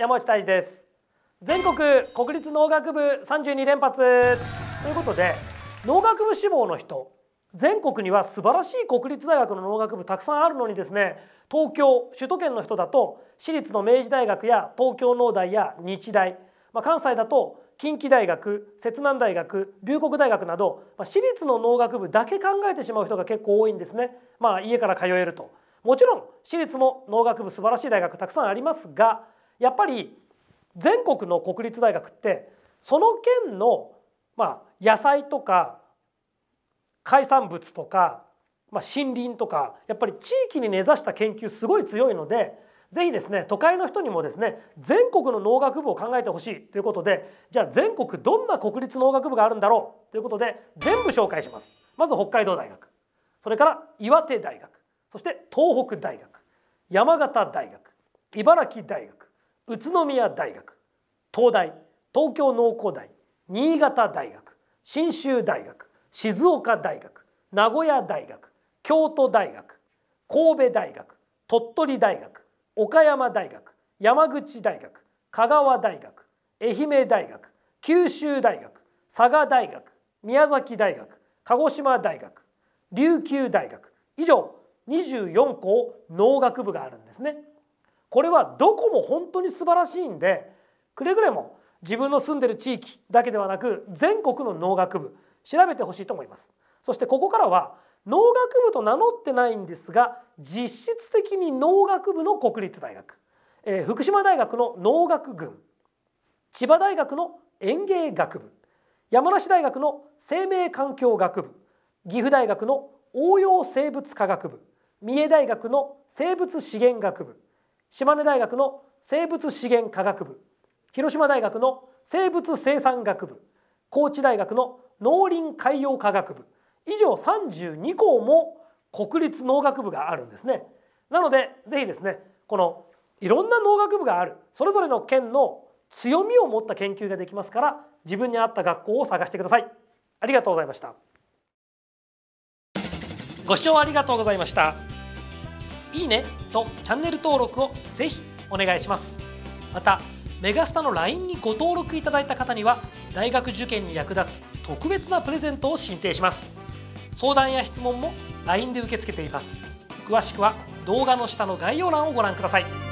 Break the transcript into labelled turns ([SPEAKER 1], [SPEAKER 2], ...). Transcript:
[SPEAKER 1] 山内泰治です。全国国立農学部32連発。ということで農学部志望の人全国には素晴らしい国立大学の農学部たくさんあるのにですね東京首都圏の人だと私立の明治大学や東京農大や日大、まあ、関西だと近畿大学摂南大学龍谷大学など、まあ、私立の農学部だけ考えてしまう人が結構多いんですね。まあ、家から通えると。もちろん私立も農学部素晴らしい大学たくさんありますがやっぱり全国の国立大学ってその県の、まあ、野菜とか海産物とか、まあ、森林とかやっぱり地域に根ざした研究すごい強いのでぜひですね都会の人にもですね全国の農学部を考えてほしいということでじゃあ全国どんな国立農学部があるんだろうということで全部紹介します。まず北海道大学。それから岩手大学。そして東北大学。山形大学。茨城大学。宇都宮大学東大東京農工大新潟大学信州大学静岡大学名古屋大学京都大学神戸大学鳥取大学岡山大学山口大学香川大学愛媛大学九州大学佐賀大学宮崎大学鹿児島大学琉球大学以上24校農学部があるんですね。これはどこも本当に素晴らしいんでくれぐれも自分の住んでる地域だけではなく全国の農学部調べてほしいと思います。そしてここからは農学部と名乗ってないんですが実質的に農学部の国立大学、えー、福島大学の農学群。千葉大学の園芸学部。山梨大学の生命環境学部。岐阜大学の応用生物科学部。三重大学の生物資源学部。島根大学の生物資源科学部広島大学の生物生産学部高知大学の農林海洋科学部以上32校も国立農学部があるんですね。なのでぜひですねこのいろんな農学部があるそれぞれの県の強みを持った研究ができますから自分に合った学校を探してください。ありがとうございました。ご視聴ありがとうございました。いいねとチャンネル登録をぜひお願いします。またメガスタの LINE にご登録いただいた方には大学受験に役立つ特別なプレゼントを進呈します。相談や質問も LINE で受け付けています。詳しくは動画の下の概要欄をご覧ください。